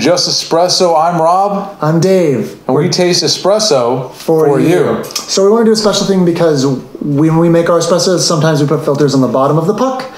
Just Espresso. I'm Rob, I'm Dave. and we taste espresso for, you. So we want to do a special thing because when we make our espressos, sometimes we put filters on the bottom of the puck,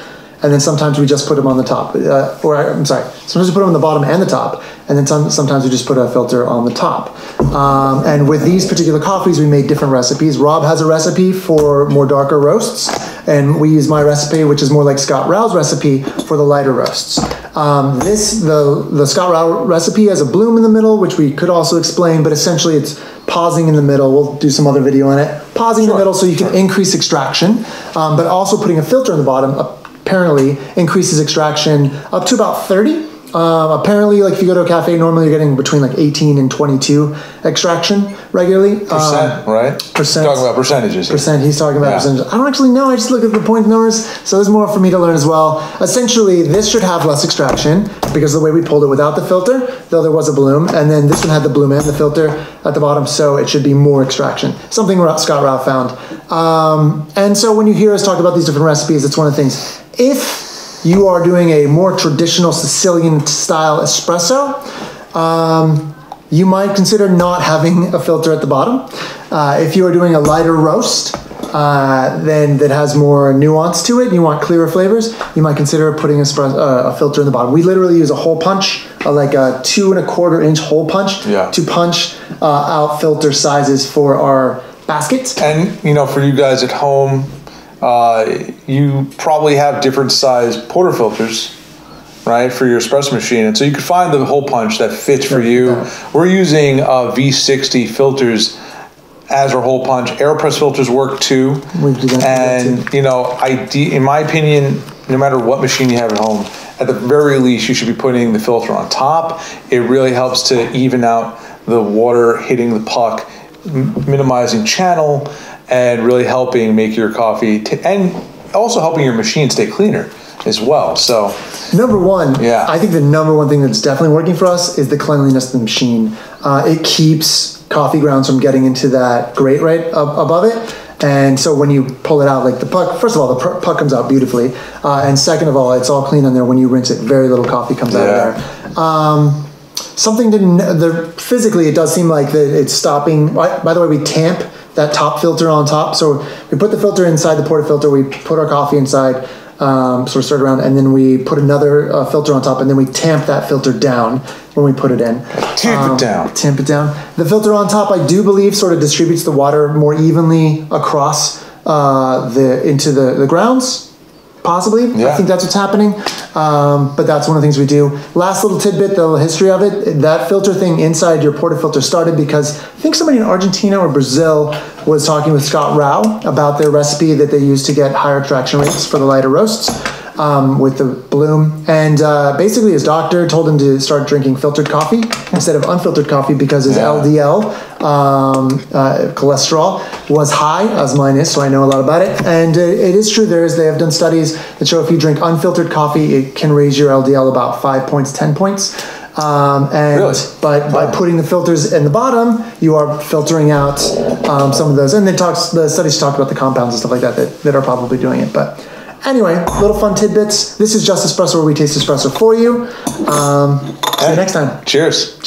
and then sometimes we just put them on the top. Uh, or I'm sorry, sometimes we put them on the bottom and the top, and then some, sometimes we just put a filter on the top. Um, and with these particular coffees, we made different recipes. Rob has a recipe for more darker roasts, and we use my recipe, which is more like Scott Rao's recipe for the lighter roasts. Um, this the the Scott Rao recipe has a bloom in the middle, which we could also explain, but essentially it's pausing in the middle. We'll do some other video on it. Pausing in the middle so you can increase extraction, um, but also putting a filter in the bottom apparently increases extraction up to about 30. Um, apparently, like if you go to a cafe, normally you're getting between like 18 and 22 extraction regularly. Percent, Um, right? percent. He's talking about percentages. here. percent. He's talking about Yeah. percentages. I don't actually know. I just look at the point numbers. So there's more for me to learn as well. Essentially, this should have less extraction because of the way we pulled it without the filter, though there was a bloom. And then this one had the bloom and the filter at the bottom, so it should be more extraction. Something Scott Rao found. Um, and so when you hear us talk about these different recipes, it's one of the things. If you are doing a more traditional Sicilian style espresso, um, you might consider not having a filter at the bottom. Uh, if you are doing a lighter roast, uh, then that has more nuance to it, and you want clearer flavors, you might consider putting a, uh, a filter in the bottom. We literally use a hole punch, uh, like a two and a quarter inch hole punch, Yeah. to punch uh, out filter sizes for our baskets. And you know, for you guys at home, uh, you probably have different size portafilters, right, for your espresso machine, and so you could find the hole punch that fits for you. We're using uh, V60 filters as our hole punch. Aeropress filters work too, We do that- we do that and you know, ide- in my opinion, no matter what machine you have at home. At the very least, you should be putting the filter on top. It really helps to even out the water hitting the puck, m- minimizing channel, and really helping make your coffee, t- and also helping your machine stay cleaner as well. So, Number one, Yeah. I think the number one thing that's definitely working for us is the cleanliness of the machine. Uh, it keeps coffee grounds from getting into that grate right ab- above it. And so when you pull it out, like the puck, first of all, the pu- puck comes out beautifully. Uh, and second of all, it's all clean on there. When you rinse it, very little coffee comes out of there. Um, something to the physically, it does seem like that it's stopping. By the way, we tamp that top filter on top. So we put the filter inside the portafilter. We put our coffee inside, um, sort of stir it around, and then we put another uh, filter on top, and then we tamp that filter down when we put it in. Tamp it down. Tamp it down. The filter on top, I do believe, sort of distributes the water more evenly across uh, the into the, the grounds. Possibly, I think that's what's happening. Um, but that's one of the things we do. Last little tidbit, the little history of it. That filter thing inside your portafilter started because I think somebody in Argentina or Brazil was talking with Scott Rao about their recipe that they use to get higher extraction rates for the lighter roasts um, with the bloom. And uh, basically, his doctor told him to start drinking filtered coffee instead of unfiltered coffee because his Yeah. LDL um, uh, cholesterol was high, as mine is, so I know a lot about it. And uh, it is true. There is they have done studies that show if you drink unfiltered coffee, it can raise your LDL about five points, ten points. Um, and Really? but by putting the filters in the bottom, you are filtering out um, some of those. And then talks the studies talk about the compounds and stuff like that that, that are probably doing it. But anyway, little fun tidbits. This is just espresso where we taste espresso for you. Um, see you next time. cheers.